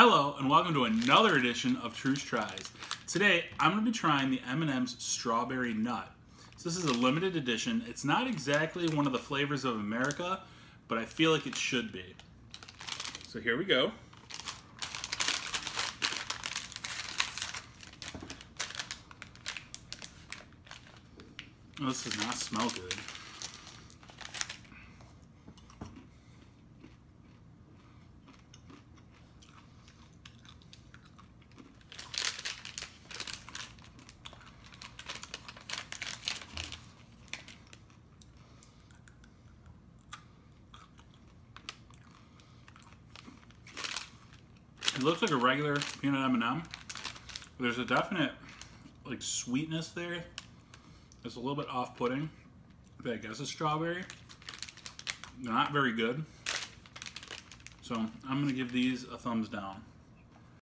Hello and welcome to another edition of Treusch Tries. Today I'm going to be trying the M&M's Strawberry Nut. So this is a limited edition. It's not exactly one of the flavors of America, but I feel like it should be. So here we go. Oh, this does not smell good. It looks like a regular peanut M&M. There's a definite like sweetness there. It's a little bit off-putting. I guess it's strawberry. They're not very good. So I'm gonna give these a thumbs down.